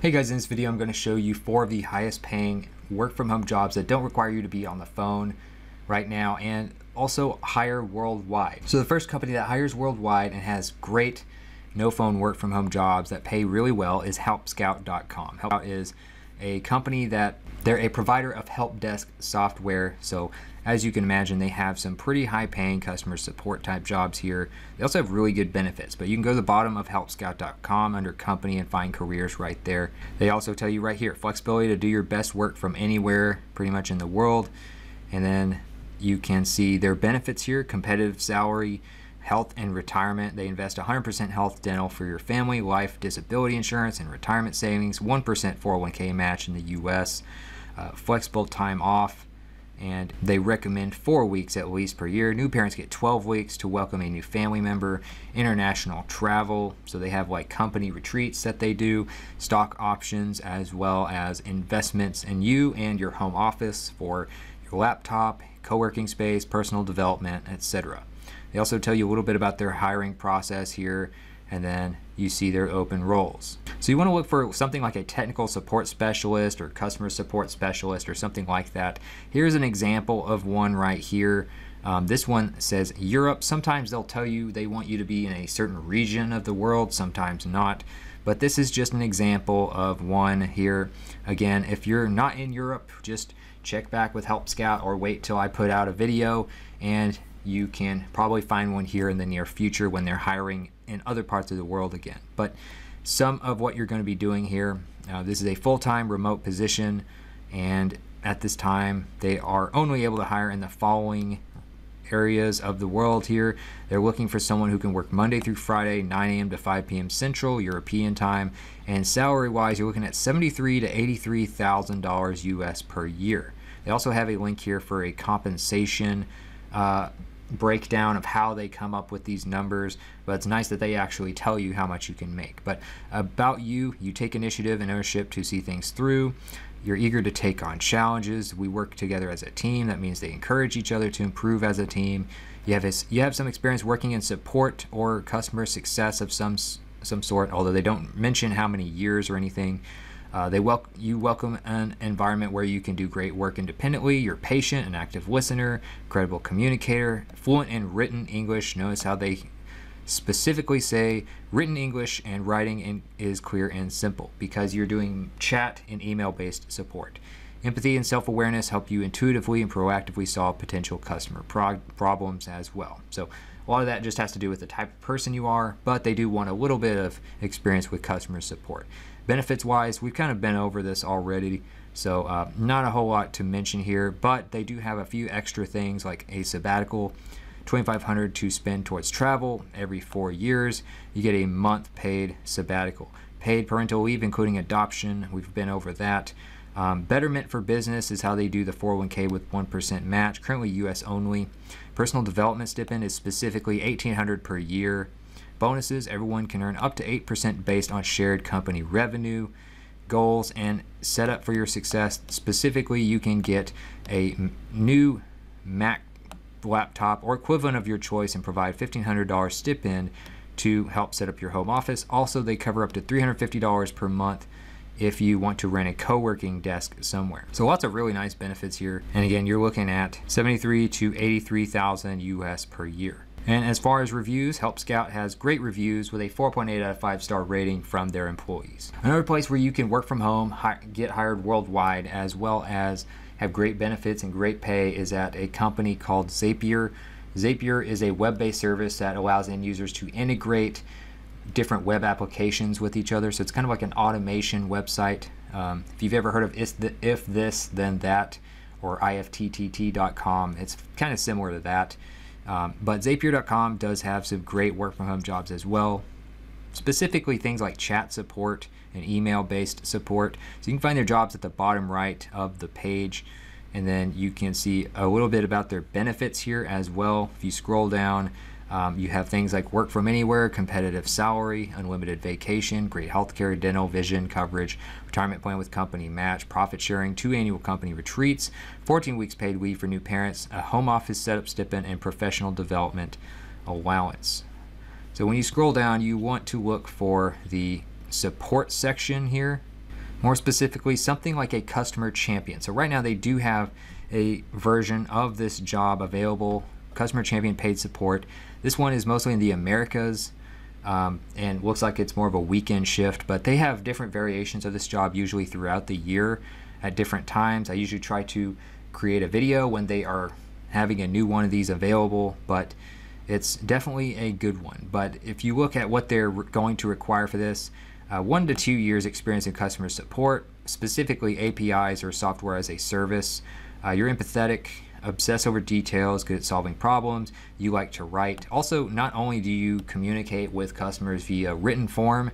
Hey guys, in this video I'm going to show you four of the highest paying work from home jobs that don't require you to be on the phone right now and also hire worldwide. So the first company that hires worldwide and has great no phone work from home jobs that pay really well is helpscout.com. Help is a company that they're a provider of help desk software. So as you can imagine, they have some pretty high paying customer support type jobs here. They also have really good benefits, but you can go to the bottom of helpscout.com under company and find careers right there. They also tell you right here, flexibility to do your best work from anywhere pretty much in the world. And then you can see their benefits here, competitive salary, health and retirement. They invest 100% health dental for your family, life, disability insurance, and retirement savings, 1% 401k match in the US, uh, flexible time off, and they recommend four weeks at least per year. New parents get 12 weeks to welcome a new family member, international travel, so they have like company retreats that they do, stock options, as well as investments in you and your home office for your laptop, co working space, personal development, etc. They also tell you a little bit about their hiring process here, and then you see their open roles. So you want to look for something like a technical support specialist or customer support specialist or something like that. Here's an example of one right here. Um, this one says Europe. Sometimes they'll tell you they want you to be in a certain region of the world, sometimes not. But this is just an example of one here. Again, if you're not in Europe, just check back with Help Scout or wait till I put out a video and you can probably find one here in the near future when they're hiring in other parts of the world again. But some of what you're going to be doing here, uh, this is a full-time remote position and at this time they are only able to hire in the following areas of the world here. They're looking for someone who can work Monday through Friday, 9 a.m. to 5 p.m. Central European time, and salary-wise, you're looking at 73 to 83 thousand dollars U.S. per year. They also have a link here for a compensation uh, breakdown of how they come up with these numbers, but it's nice that they actually tell you how much you can make. But about you, you take initiative and ownership to see things through. You're eager to take on challenges. We work together as a team. That means they encourage each other to improve as a team. You have a, you have some experience working in support or customer success of some some sort, although they don't mention how many years or anything. Uh, they wel- you welcome an environment where you can do great work independently. You're patient, an active listener, credible communicator, fluent in written English. Notice how they specifically say written English and writing in, is clear and simple because you're doing chat and email based support. Empathy and self awareness help you intuitively and proactively solve potential customer problems as well. So, a lot of that just has to do with the type of person you are, but they do want a little bit of experience with customer support. Benefits wise, we've kind of been over this already, so uh, not a whole lot to mention here, but they do have a few extra things like a sabbatical. 2500 to spend towards travel every four years. You get a month paid sabbatical paid parental leave including adoption. We've been over that. Um, betterment for business is how they do the 401k with 1% match currently us only. Personal development stipend is specifically 1800 per year bonuses. Everyone can earn up to 8% based on shared company revenue, goals, and set up for your success. Specifically, you can get a new Mac laptop or equivalent of your choice and provide $1,500 stipend to help set up your home office. Also, they cover up to $350 per month if you want to rent a co-working desk somewhere. So lots of really nice benefits here. And again, you're looking at 73 to 83,000 US per year. And as far as reviews, Help Scout has great reviews with a 4.8 out of 5 star rating from their employees. Another place where you can work from home, get hired worldwide, as well as have great benefits and great pay is at a company called Zapier. Zapier is a web based service that allows end users to integrate different web applications with each other. So it's kind of like an automation website. Um, if you've ever heard of if this, then that, or ifttt.com, it's kind of similar to that. Um, but Zapier.com does have some great work from home jobs as well, specifically things like chat support and email based support. So you can find their jobs at the bottom right of the page. And then you can see a little bit about their benefits here as well. If you scroll down, um, you have things like work from anywhere, competitive salary, unlimited vacation, great healthcare, dental, vision coverage, retirement plan with company match, profit sharing, two annual company retreats, 14 weeks paid leave for new parents, a home office setup stipend, and professional development allowance. So when you scroll down, you want to look for the support section here. More specifically, something like a customer champion. So right now they do have a version of this job available, customer champion paid support. This one is mostly in the Americas um, and looks like it's more of a weekend shift, but they have different variations of this job usually throughout the year at different times. I usually try to create a video when they are having a new one of these available, but it's definitely a good one. But if you look at what they're going to require for this, uh, one to two years experience in customer support, specifically APIs or software as a service. Uh, you're empathetic, obsess over details, good at solving problems, you like to write. Also, not only do you communicate with customers via written form,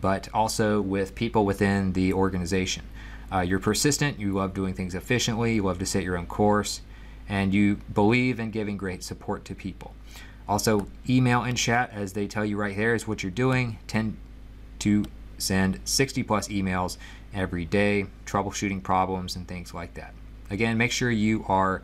but also with people within the organization. Uh, you're persistent, you love doing things efficiently, you love to set your own course, and you believe in giving great support to people. Also, email and chat, as they tell you right there, is what you're doing. Tend to send 60 plus emails every day, troubleshooting problems and things like that. Again, make sure you are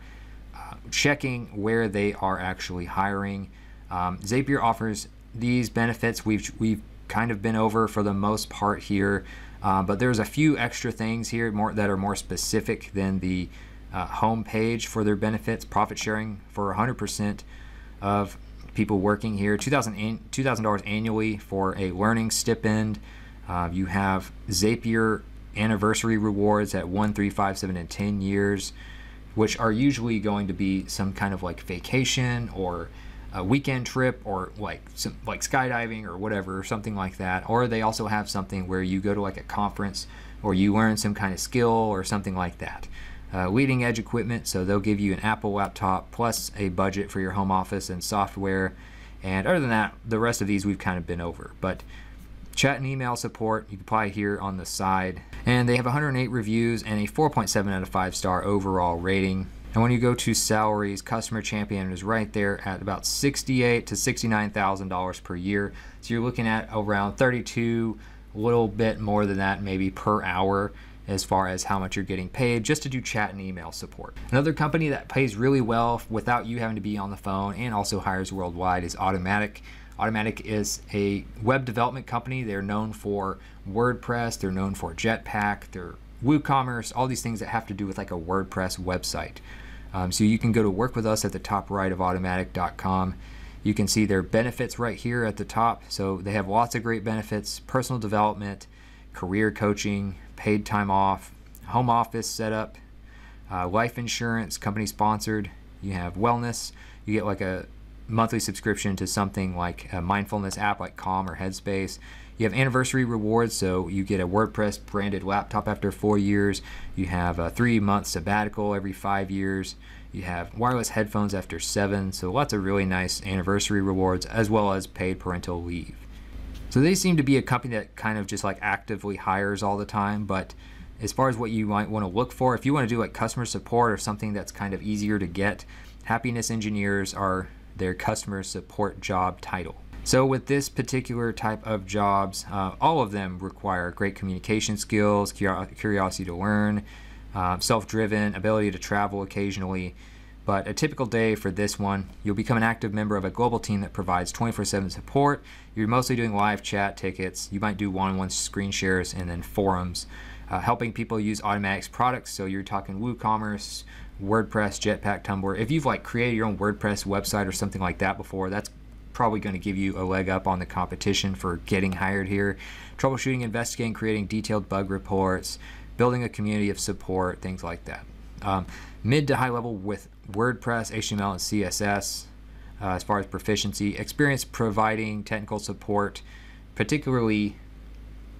checking where they are actually hiring. Um, Zapier offers these benefits. We've we've kind of been over for the most part here, uh, but there's a few extra things here more that are more specific than the uh, home page for their benefits. Profit sharing for 100% of people working here. $2,000 annually for a learning stipend. Uh, you have Zapier anniversary rewards at 1, 3, 5, 7, and 10 years, which are usually going to be some kind of like vacation or a weekend trip or like some like skydiving or whatever or something like that. Or they also have something where you go to like a conference or you learn some kind of skill or something like that. Uh, leading edge equipment so they'll give you an apple laptop plus a budget for your home office and software. And other than that the rest of these we've kind of been over. But chat and email support you can apply here on the side and they have 108 reviews and a 4.7 out of 5 star overall rating and when you go to salaries customer champion is right there at about 68 to 69 thousand dollars per year so you're looking at around 32 a little bit more than that maybe per hour as far as how much you're getting paid just to do chat and email support. Another company that pays really well without you having to be on the phone and also hires worldwide is Automattic. Automattic is a web development company. They're known for WordPress, they're known for Jetpack, they're WooCommerce, all these things that have to do with like a WordPress website. Um, so you can go to work with us at the top right of automattic.com. You can see their benefits right here at the top. So they have lots of great benefits personal development, career coaching, paid time off, home office setup, uh, life insurance, company sponsored. You have wellness. You get like a monthly subscription to something like a mindfulness app like Calm or Headspace. You have anniversary rewards, so you get a WordPress branded laptop after four years. You have a three month sabbatical every five years. You have wireless headphones after seven, so lots of really nice anniversary rewards as well as paid parental leave. So they seem to be a company that kind of just like actively hires all the time. But as far as what you might want to look for, if you want to do like customer support or something that's kind of easier to get, happiness engineers are their customer support job title. So with this particular type of jobs, uh, all of them require great communication skills, curiosity to learn, uh, self-driven, ability to travel occasionally, but a typical day for this one, you'll become an active member of a global team that provides 24 7 support. You're mostly doing live chat tickets. You might do one on one screen shares and then forums, uh, helping people use Automattic's products. So you're talking WooCommerce, WordPress, Jetpack, Tumblr. If you've like created your own WordPress website or something like that before, that's probably going to give you a leg up on the competition for getting hired here. Troubleshooting, investigating, creating detailed bug reports, building a community of support, things like that. Um, mid to high level with WordPress, HTML, and CSS uh, as far as proficiency. Experience providing technical support, particularly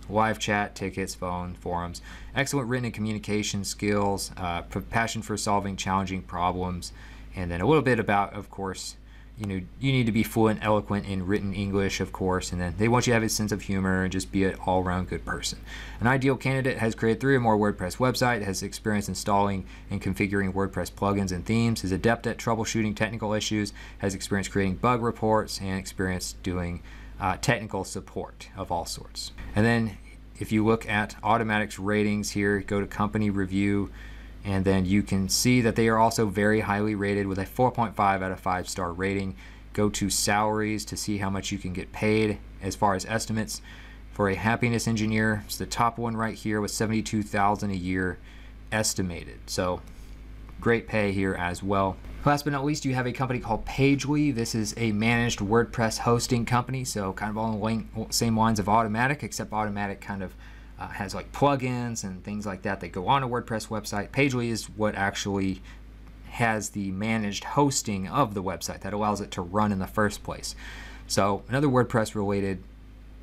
live chat, tickets, phone, forums. Excellent written and communication skills, uh, passion for solving challenging problems, and then a little bit about, of course, you know, you need to be fluent, eloquent in written English, of course, and then they want you to have a sense of humor and just be an all-around good person. An ideal candidate has created three or more WordPress website, has experience installing and configuring WordPress plugins and themes, is adept at troubleshooting technical issues, has experience creating bug reports, and experience doing uh, technical support of all sorts. And then if you look at Automattic's ratings here, go to company review, and then you can see that they are also very highly rated with a 4.5 out of 5 star rating. Go to salaries to see how much you can get paid as far as estimates. for a happiness engineer. It's the top one right here with 72,000 a year estimated. So great pay here as well. Last but not least, you have a company called Pagely. This is a managed WordPress hosting company, so kind of on the same lines of Automattic, except Automattic kind of uh, has like plugins and things like that that go on a WordPress website. Pagely is what actually has the managed hosting of the website that allows it to run in the first place. So another WordPress related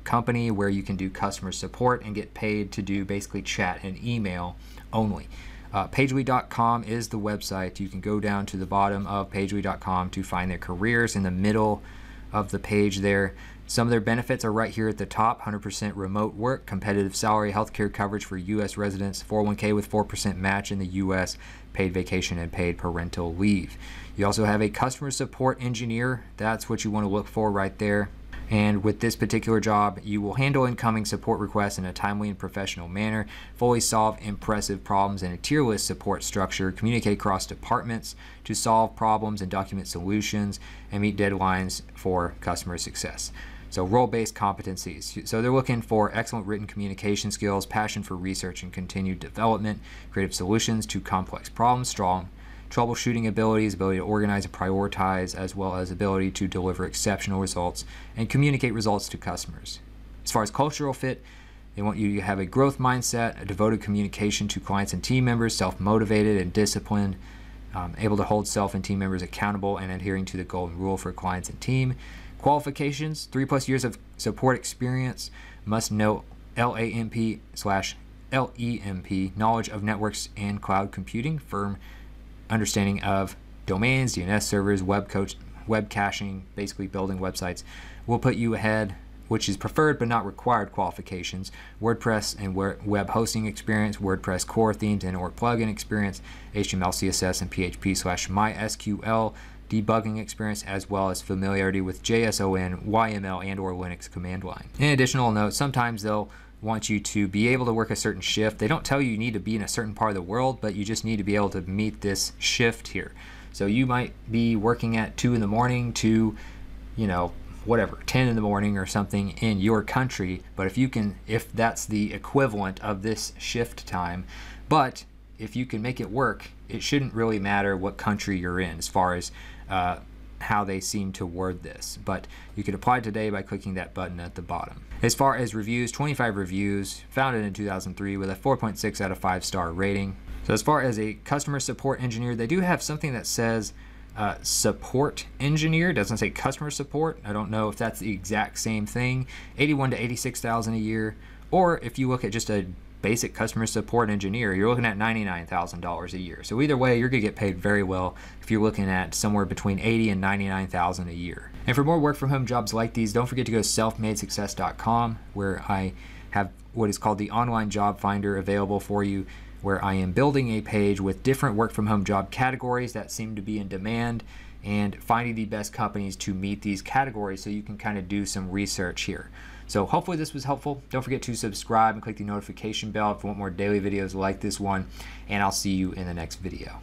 company where you can do customer support and get paid to do basically chat and email only. Uh, is the website. You can go down to the bottom of Pagely.com to find their careers in the middle of the page there. Some of their benefits are right here at the top 100% remote work, competitive salary, healthcare coverage for U.S. residents, 401k with 4% match in the U.S., paid vacation, and paid parental leave. You also have a customer support engineer. That's what you want to look for right there. And with this particular job, you will handle incoming support requests in a timely and professional manner, fully solve impressive problems in a tier list support structure, communicate across departments to solve problems and document solutions, and meet deadlines for customer success. So role-based competencies. So they're looking for excellent written communication skills, passion for research and continued development, creative solutions to complex problems, strong troubleshooting abilities, ability to organize and prioritize, as well as ability to deliver exceptional results and communicate results to customers. As far as cultural fit, they want you to have a growth mindset, a devoted communication to clients and team members, self motivated and disciplined, um, able to hold self and team members accountable, and adhering to the golden rule for clients and team. Qualifications three plus years of support experience, must know LAMP slash LEMP, knowledge of networks and cloud computing, firm understanding of domains, DNS servers, web coach, web caching, basically building websites, will put you ahead, which is preferred but not required qualifications. WordPress and web hosting experience, WordPress core themes and or plugin experience, HTML, CSS, and PHP slash MySQL debugging experience, as well as familiarity with JSON, YML, and or Linux command line. In additional note, sometimes they'll want you to be able to work a certain shift. They don't tell you you need to be in a certain part of the world, but you just need to be able to meet this shift here. So you might be working at 2 in the morning to, you know, whatever, 10 in the morning or something in your country, but if you can if that's the equivalent of this shift time, but if you can make it work, it shouldn't really matter what country you're in as far as uh, how they seem to word this. But you can apply today by clicking that button at the bottom. As far as reviews, 25 reviews, founded in 2003 with a 4.6 out of 5 star rating. So as far as a customer support engineer, they do have something that says uh, support engineer. It doesn't say customer support. I don't know if that's the exact same thing. 81 to 86,000 a year. Or if you look at just a basic customer support engineer, you're looking at $99,000 a year. So either way, you're going to get paid very well if you're looking at somewhere between 80 and 99,000 a year. And for more work from home jobs like these, don't forget to go to selfmadesuccess.com where I have what is called the online job finder available for you where I am building a page with different work from home job categories that seem to be in demand and finding the best companies to meet these categories so you can kind of do some research here. So hopefully this was helpful. Don't forget to subscribe and click the notification bell if you want more daily videos like this one, and I'll see you in the next video.